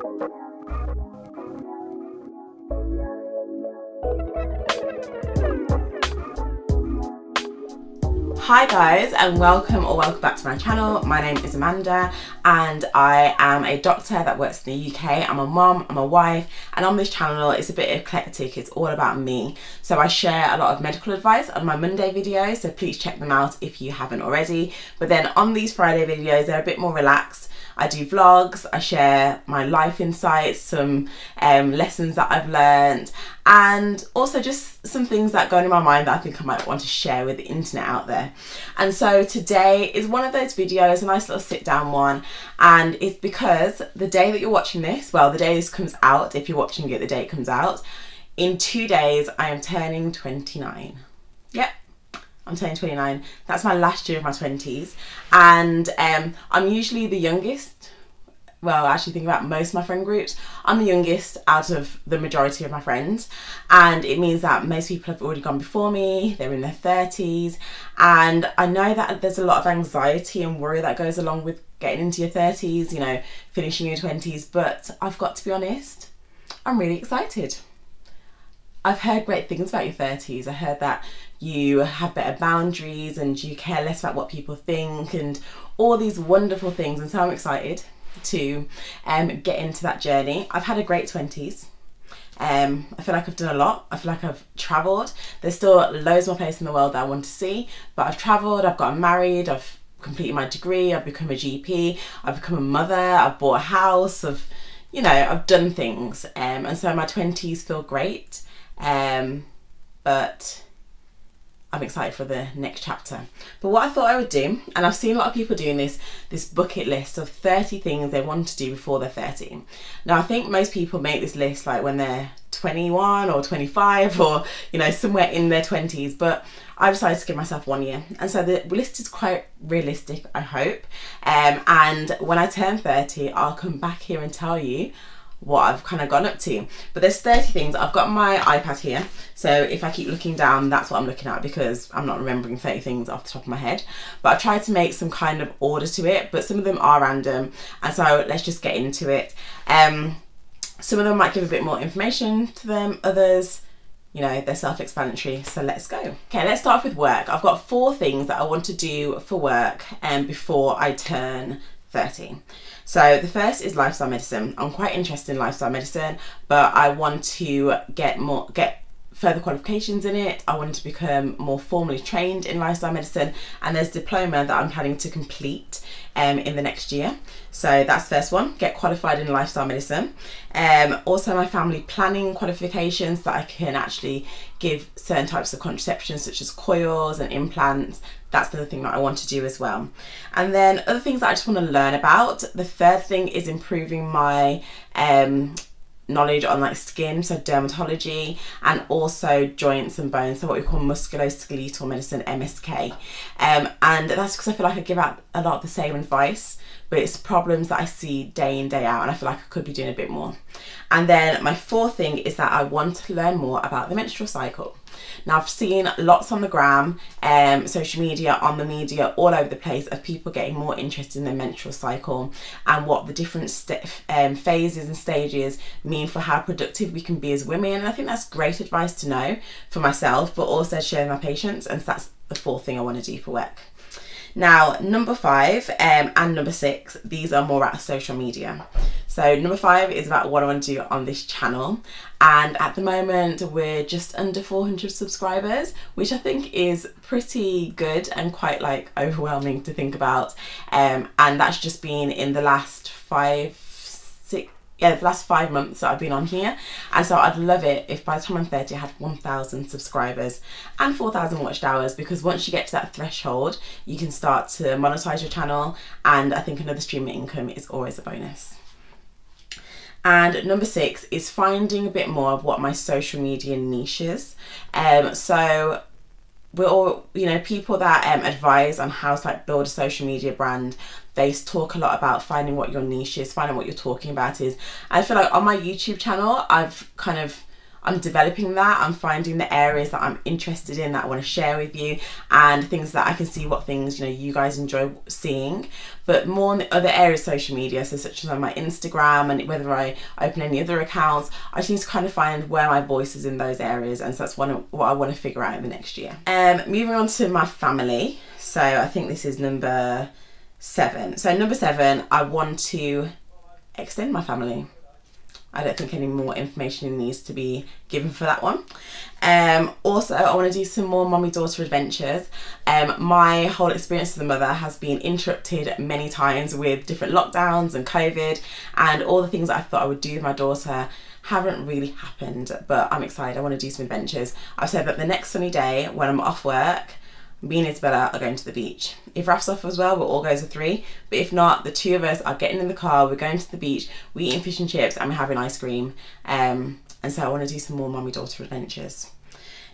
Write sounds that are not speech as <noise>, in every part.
Hi guys and welcome or welcome back to my channel. My name is Amanda and I am a doctor that works in the UK. I'm a mom, I'm a wife and on this channel it's a bit eclectic, it's all about me. So I share a lot of medical advice on my Monday videos so please check them out if you haven't already. But then on these Friday videos they're a bit more relaxed I do vlogs, I share my life insights, some um, lessons that I've learned, and also just some things that go in my mind that I think I might want to share with the internet out there. And so today is one of those videos, a nice little sit down one, and it's because the day that you're watching this, well, the day this comes out, if you're watching it the day it comes out, in two days I am turning 29. Yep, I'm turning 29. That's my last year of my 20s. And um, I'm usually the youngest. Well, I actually think about most of my friend groups. I'm the youngest out of the majority of my friends. And it means that most people have already gone before me. They're in their 30s. And I know that there's a lot of anxiety and worry that goes along with getting into your 30s, you know, finishing your 20s. But I've got to be honest, I'm really excited. I've heard great things about your 30s. I heard that you have better boundaries and you care less about what people think and all these wonderful things. And so I'm excited to um, get into that journey. I've had a great 20s. Um, I feel like I've done a lot. I feel like I've travelled. There's still loads more places in the world that I want to see, but I've travelled, I've gotten married, I've completed my degree, I've become a GP, I've become a mother, I've bought a house, I've, you know, I've done things. Um, and so my 20s feel great. Um, but I'm excited for the next chapter. But what I thought I would do, and I've seen a lot of people doing this, this bucket list of 30 things they want to do before they're 30. Now I think most people make this list like when they're 21 or 25 or, you know, somewhere in their 20s, but I decided to give myself one year. And so the list is quite realistic, I hope. Um, and when I turn 30, I'll come back here and tell you what I've kind of gone up to. But there's 30 things. I've got my iPad here. So if I keep looking down, that's what I'm looking at because I'm not remembering 30 things off the top of my head. But I've tried to make some kind of order to it, but some of them are random. And so let's just get into it. Um, some of them might give a bit more information to them, others you know, they're self-explanatory, so let's go. Okay, let's start with work. I've got four things that I want to do for work um, before I turn 30. So the first is lifestyle medicine. I'm quite interested in lifestyle medicine, but I want to get more get further qualifications in it. I wanted to become more formally trained in lifestyle medicine and there's diploma that I'm planning to complete um, in the next year. So that's first one, get qualified in lifestyle medicine. Um, also my family planning qualifications that I can actually give certain types of contraception such as coils and implants. That's the thing that I want to do as well. And then other things that I just want to learn about. The third thing is improving my um, knowledge on like skin, so dermatology, and also joints and bones, so what we call musculoskeletal medicine, MSK. Um, and that's because I feel like I give out a lot of the same advice, but it's problems that I see day in, day out, and I feel like I could be doing a bit more. And then my fourth thing is that I want to learn more about the menstrual cycle. Now I've seen lots on the gram, um, social media, on the media, all over the place of people getting more interested in the menstrual cycle and what the different um, phases and stages mean for how productive we can be as women. And I think that's great advice to know for myself, but also sharing with my patients. And so that's the fourth thing I want to do for work. Now, number five um, and number six, these are more about social media. So number five is about what I want to do on this channel. And at the moment, we're just under 400 subscribers, which I think is pretty good and quite like overwhelming to think about. Um, and that's just been in the last five, six, yeah, the last five months that I've been on here. And so I'd love it if by the time I'm 30 I had 1,000 subscribers and 4,000 watched hours because once you get to that threshold, you can start to monetize your channel. And I think another stream of income is always a bonus. And number six is finding a bit more of what my social media niche is. Um, so we're all you know people that um, advise on how to like build a social media brand they talk a lot about finding what your niche is finding what you're talking about is. I feel like on my youtube channel i've kind of I'm developing that. I'm finding the areas that I'm interested in that I want to share with you and things that I can see what things, you know, you guys enjoy seeing. But more in the other areas social media, so such as on my Instagram and whether I open any other accounts, I just need to kind of find where my voice is in those areas and so that's one of what I want to figure out in the next year. Um moving on to my family. So I think this is number seven. So number seven, I want to extend my family. I don't think any more information needs to be given for that one. Um, also, I want to do some more mommy daughter adventures. Um, my whole experience as a mother has been interrupted many times with different lockdowns and COVID, and all the things I thought I would do with my daughter haven't really happened. But I'm excited. I want to do some adventures. I've said that the next sunny day when I'm off work, me and Isabella are going to the beach. If Raf's off as well, we'll all go as a three. But if not, the two of us are getting in the car, we're going to the beach, we're eating fish and chips, and we're having ice cream. Um, and so I want to do some more mommy daughter adventures.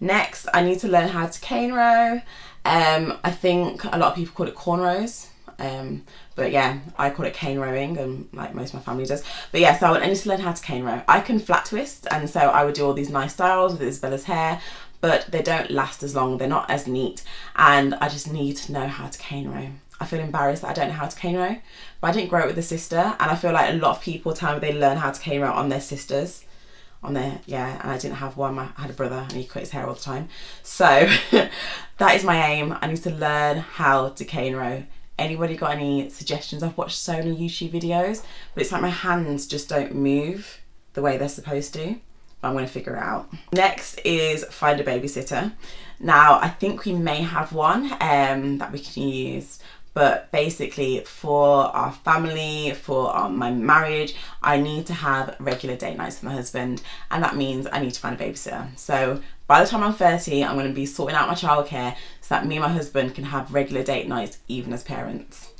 Next, I need to learn how to cane row. Um, I think a lot of people call it cornrows. Um, but yeah, I call it cane rowing, and like most of my family does. But yeah, so I need to learn how to cane row. I can flat twist, and so I would do all these nice styles with Isabella's hair, but they don't last as long. They're not as neat, and I just need to know how to cane row. I feel embarrassed that I don't know how to cane row, but I didn't grow up with a sister, and I feel like a lot of people tell me they learn how to cane row on their sisters on there yeah and I didn't have one I had a brother and he cut his hair all the time so <laughs> that is my aim I need to learn how to cane row anybody got any suggestions? I've watched so many YouTube videos, but it's like my hands just don't move the way they're supposed to. But I'm going to figure it out. Next is find a babysitter. Now, I think we may have one um, that we can use, but basically for our family, for our, my marriage, I need to have regular date nights with my husband, and that means I need to find a babysitter. So by the time I'm 30, I'm going to be sorting out my childcare so that me and my husband can have regular date nights even as parents.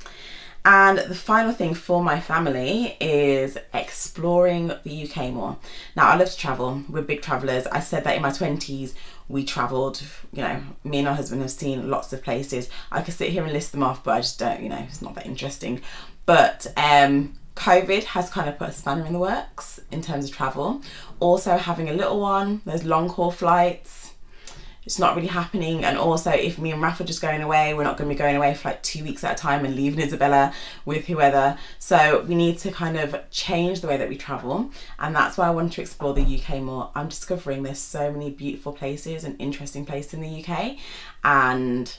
And the final thing for my family is exploring the UK more. Now, I love to travel. We're big travellers. I said that in my 20s, we travelled. You know, me and my husband have seen lots of places. I could sit here and list them off, but I just don't, you know, it's not that interesting. But um, COVID has kind of put a spanner in the works in terms of travel. Also, having a little one, there's long haul flights it's not really happening. And also if me and Raf are just going away we're not going to be going away for like two weeks at a time and leaving Isabella with whoever. So we need to kind of change the way that we travel. And that's why I want to explore the UK more. I'm discovering there's so many beautiful places and interesting places in the UK and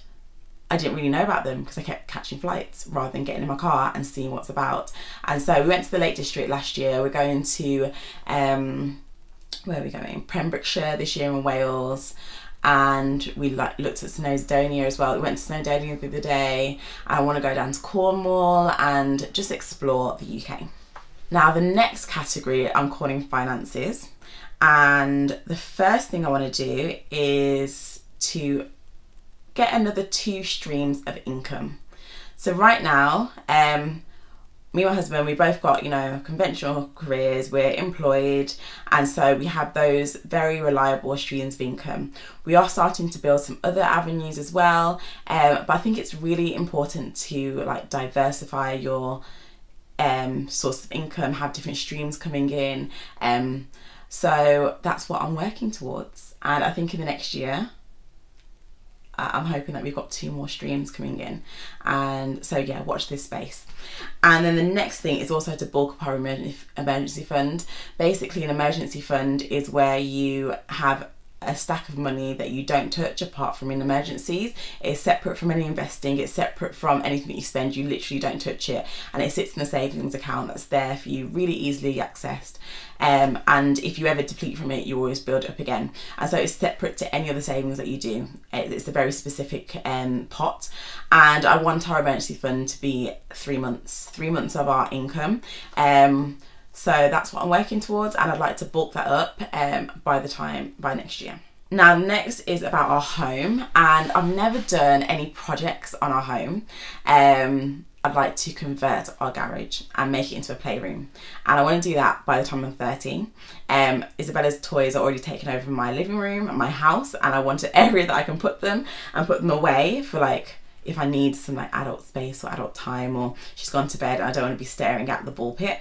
I didn't really know about them because I kept catching flights rather than getting in my car and seeing what's about and so we went to the Lake District last year we're going to um where are we going Pembrokeshire this year in Wales and we like looked at Snowdonia as well. We went to Snowdonia the other day. I want to go down to Cornwall and just explore the UK. Now the next category I'm calling finances and the first thing I want to do is to get another two streams of income. So right now, um, me and my husband, we both got, you know, conventional careers, we're employed, and so we have those very reliable streams of income. We are starting to build some other avenues as well, um, but I think it's really important to like diversify your um, source of income, have different streams coming in. Um, so that's what I'm working towards, and I think in the next year, I'm hoping that we've got two more streams coming in. And so yeah, watch this space. And then the next thing is also to bulk up our emergency fund. Basically an emergency fund is where you have a stack of money that you don't touch apart from in emergencies. It's separate from any investing, it's separate from anything that you spend, you literally don't touch it. And it sits in a savings account that's there for you, really easily accessed. Um, and if you ever deplete from it, you always build up again. And so it's separate to any other savings that you do. It's a very specific um, pot. And I want our emergency fund to be three months, three months of our income. Um, so that's what I'm working towards and I'd like to bulk that up um, by the time, by next year. Now next is about our home and I've never done any projects on our home. Um, I'd like to convert our garage and make it into a playroom. And I want to do that by the time I'm 30. Um, Isabella's toys are already taken over my living room, and my house, and I want an <laughs> area that I can put them and put them away for like if I need some like adult space or adult time or she's gone to bed and I don't want to be staring at the ball pit.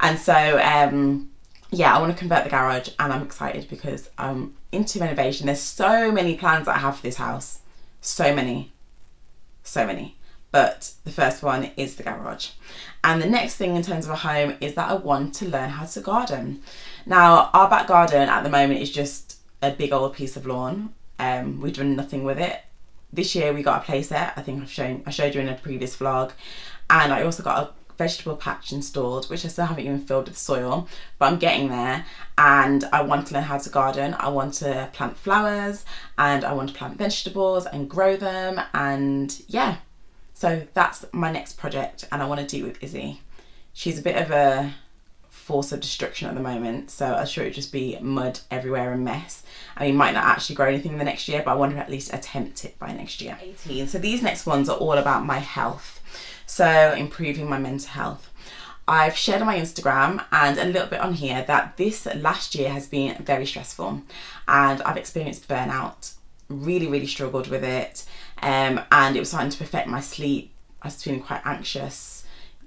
And so um, yeah, I want to convert the garage and I'm excited because I'm into renovation. There's so many plans that I have for this house. So many. So many. But the first one is the garage. And the next thing in terms of a home is that I want to learn how to garden. Now, our back garden at the moment is just a big old piece of lawn. Um, we've done nothing with it. This year we got a playset. I think I've shown I showed you in a previous vlog. And I also got a vegetable patch installed, which I still haven't even filled with soil, but I'm getting there. And I want to learn how to garden. I want to plant flowers and I want to plant vegetables and grow them. And yeah, so that's my next project and I want to do it with Izzy. She's a bit of a force of destruction at the moment, so I'm sure it'd just be mud everywhere and mess. I mean, might not actually grow anything in the next year, but I want to at least attempt it by next year. 18. So these next ones are all about my health. So improving my mental health. I've shared on my Instagram and a little bit on here that this last year has been very stressful and I've experienced burnout. Really, really struggled with it. Um, and it was starting to affect my sleep. I was feeling quite anxious.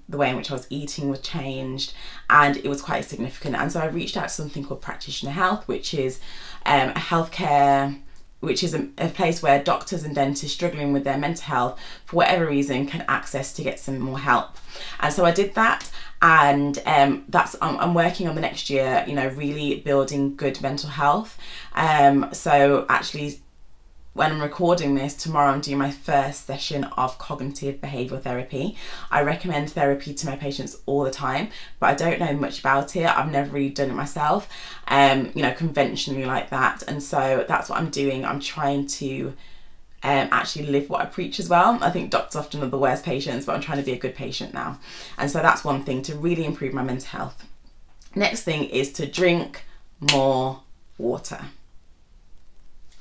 The way in which I was eating was changed and it was quite significant. And so I reached out to something called Practitioner Health, which is um, a healthcare which is a, a, place where doctors and dentists struggling with their mental health for whatever reason can access to get some more help and so i did that and um, that's I'm, I'm, working on the next year you know really building good mental health um, so actually when I'm recording this, tomorrow I'm doing my first session of cognitive behavioural therapy. I recommend therapy to my patients all the time, but I don't know much about it. I've never really done it myself, um, you know, conventionally like that. And so that's what I'm doing. I'm trying to um, actually live what I preach as well. I think doctors often are the worst patients, but I'm trying to be a good patient now. And so that's one thing to really improve my mental health. Next thing is to drink more water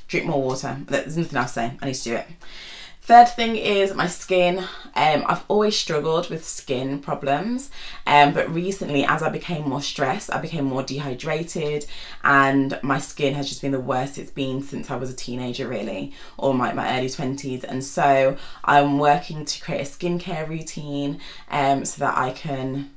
drink more water. There's nothing else to say. I need to do it. Third thing is my skin. Um, I've always struggled with skin problems, um, but recently, as I became more stressed, I became more dehydrated, and my skin has just been the worst it's been since I was a teenager, really, or my, my early 20s. And so I'm working to create a skincare routine um, so that I can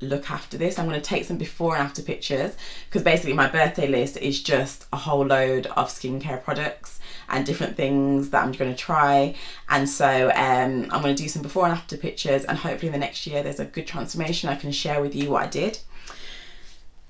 look after this. I'm going to take some before and after pictures because basically my birthday list is just a whole load of skincare products and different things that I'm going to try and so um, I'm going to do some before and after pictures and hopefully in the next year there's a good transformation I can share with you what I did.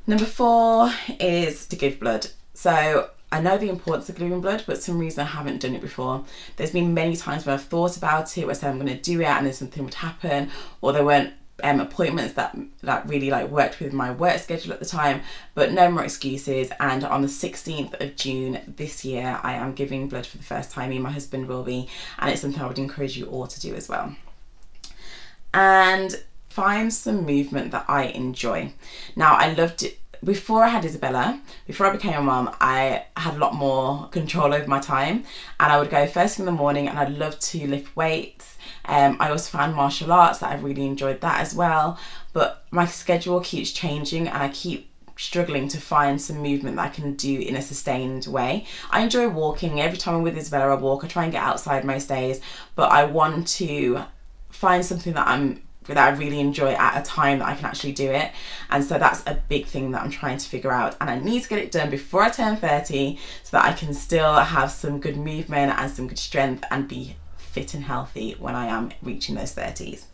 Number four is to give blood. So I know the importance of giving blood, but some reason I haven't done it before. There's been many times when I've thought about it, where I said I'm going to do it and then something would happen, or there weren't um, appointments that that really like worked with my work schedule at the time but no more excuses. And on the 16th of June this year I am giving blood for the first time. Me and my husband will be and it's something I would encourage you all to do as well. And find some movement that I enjoy. Now I loved it before I had Isabella, before I became a mum, I had a lot more control over my time and I would go first thing in the morning and I'd love to lift weights um, I also found martial arts that I really enjoyed that as well. But my schedule keeps changing and I keep struggling to find some movement that I can do in a sustained way. I enjoy walking. Every time I'm with Isabella, I walk. I try and get outside most days, but I want to find something that I'm that I really enjoy at a time that I can actually do it. And so that's a big thing that I'm trying to figure out. And I need to get it done before I turn 30 so that I can still have some good movement and some good strength and be fit and healthy when I am reaching those 30s.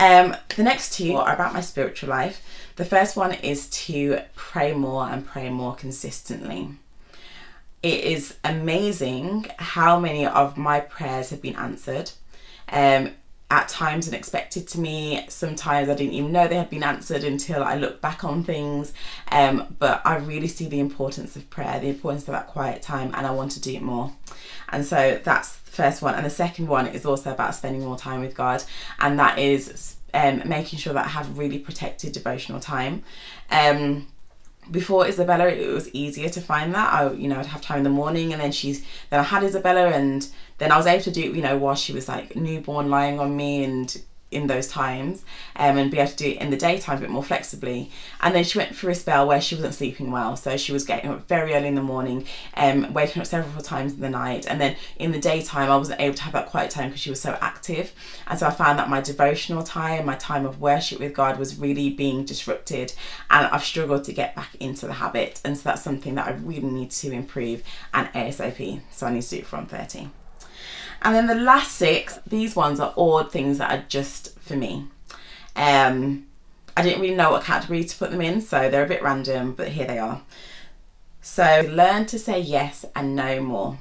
Um, the next two are about my spiritual life. The first one is to pray more and pray more consistently. It is amazing how many of my prayers have been answered. Um, at times unexpected to me. Sometimes I didn't even know they had been answered until I look back on things. Um, but I really see the importance of prayer, the importance of that quiet time, and I want to do it more. And so that's the first one and the second one is also about spending more time with God and that is um, making sure that I have really protected devotional time um, before Isabella it was easier to find that. I you know I'd have time in the morning and then she's then I had Isabella and then I was able to do you know while she was like newborn lying on me and in those times um, and be able to do it in the daytime a bit more flexibly. And then she went through a spell where she wasn't sleeping well. So she was getting up very early in the morning, um, waking up several times in the night. And then in the daytime, I wasn't able to have that quiet time because she was so active. And so I found that my devotional time, my time of worship with God was really being disrupted. And I've struggled to get back into the habit. And so that's something that I really need to improve and ASAP. So I need to do it from 30. And then the last six, these ones are all things that are just for me. Um, I didn't really know what category to put them in, so they're a bit random, but here they are. So learn to say yes and no more.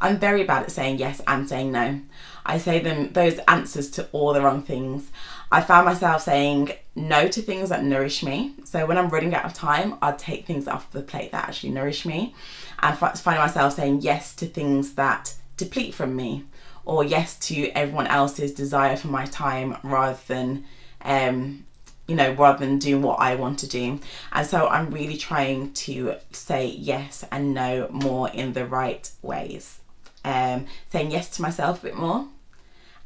I'm very bad at saying yes and saying no. I say them those answers to all the wrong things. I found myself saying no to things that nourish me. So when I'm running out of time, I'd take things off the plate that actually nourish me, and find myself saying yes to things that deplete from me or yes to everyone else's desire for my time rather than um, you know rather than doing what I want to do. And so I'm really trying to say yes and no more in the right ways. Um, saying yes to myself a bit more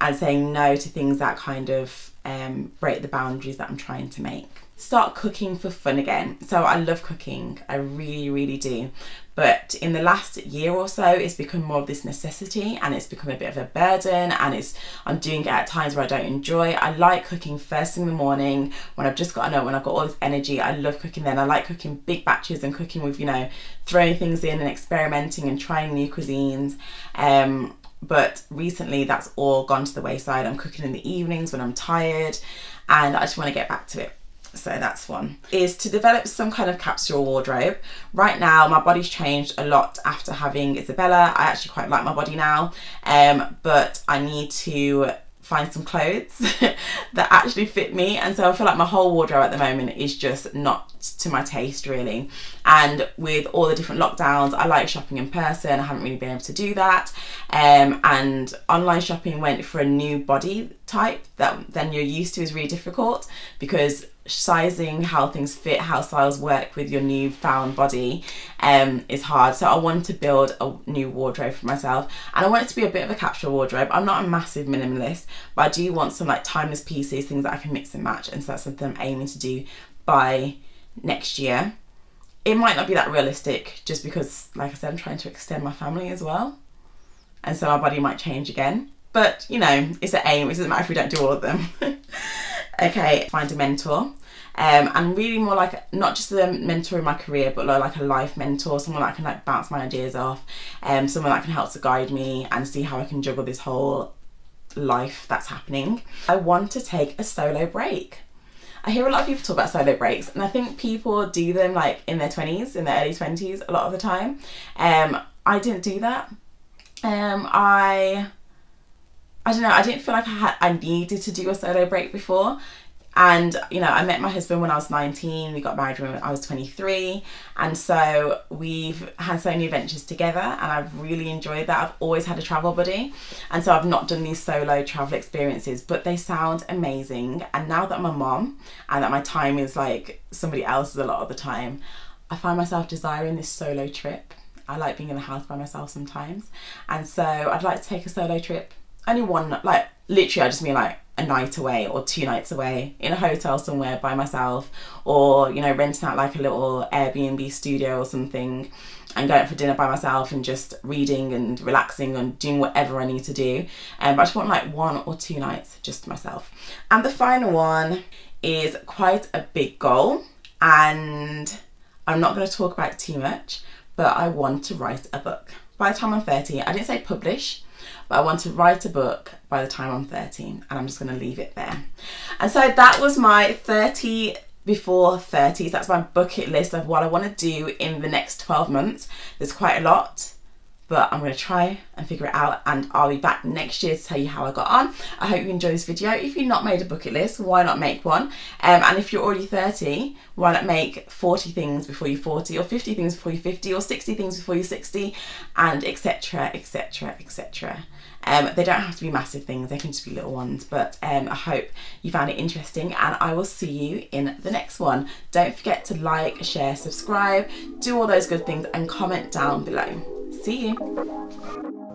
and saying no to things that kind of um, break the boundaries that I'm trying to make start cooking for fun again. So I love cooking, I really, really do. But in the last year or so, it's become more of this necessity and it's become a bit of a burden and it's I'm doing it at times where I don't enjoy. I like cooking first thing in the morning when I've just got, I know when I've got all this energy, I love cooking then. I like cooking big batches and cooking with, you know, throwing things in and experimenting and trying new cuisines. Um, but recently that's all gone to the wayside. I'm cooking in the evenings when I'm tired and I just want to get back to it so that's one is to develop some kind of capsule wardrobe. Right now my body's changed a lot after having Isabella. I actually quite like my body now um, but I need to find some clothes <laughs> that actually fit me. And so I feel like my whole wardrobe at the moment is just not to my taste really. And with all the different lockdowns I like shopping in person. I haven't really been able to do that. Um, and online shopping went for a new body type that then you're used to is really difficult because sizing how things fit how styles work with your new found body um, is hard. So I want to build a new wardrobe for myself and I want it to be a bit of a capsule wardrobe. I'm not a massive minimalist but I do want some like timeless pieces things that I can mix and match and so that's something I'm aiming to do by next year. It might not be that realistic just because like I said I'm trying to extend my family as well and so my body might change again but you know it's an aim it doesn't matter if we don't do all of them. <laughs> Okay find a mentor. Um, and really more like not just a mentor in my career but like a life mentor someone that can like bounce my ideas off um, someone that can help to guide me and see how I can juggle this whole life that's happening. I want to take a solo break. I hear a lot of people talk about solo breaks and I think people do them like in their 20s in their early 20s a lot of the time. Um, I didn't do that. Um, I I don't know, I didn't feel like I had I needed to do a solo break before. And you know, I met my husband when I was 19, we got married when I was 23, and so we've had so many adventures together and I've really enjoyed that. I've always had a travel buddy, and so I've not done these solo travel experiences, but they sound amazing. And now that I'm a mom and that my time is like somebody else's a lot of the time, I find myself desiring this solo trip. I like being in the house by myself sometimes, and so I'd like to take a solo trip only one like literally I just mean like a night away or two nights away in a hotel somewhere by myself or you know renting out like a little Airbnb studio or something and going for dinner by myself and just reading and relaxing and doing whatever I need to do. Um, I just want like one or two nights just to myself. And the final one is quite a big goal and I'm not going to talk about it too much but I want to write a book. By the time I'm 30 I didn't say publish but I want to write a book by the time I'm 13 and I'm just going to leave it there. And so that was my 30 before 30s. That's my bucket list of what I want to do in the next 12 months. There's quite a lot but I'm going to try and figure it out and I'll be back next year to tell you how I got on. I hope you enjoy this video. If you've not made a bucket list, why not make one? Um, and if you're already 30, why not make 40 things before you're 40 or 50 things before you're 50 or 60 things before you're 60 and etc etc etc. Um, they don't have to be massive things, they can just be little ones, but um, I hope you found it interesting and I will see you in the next one. Don't forget to like, share, subscribe, do all those good things and comment down below. See you.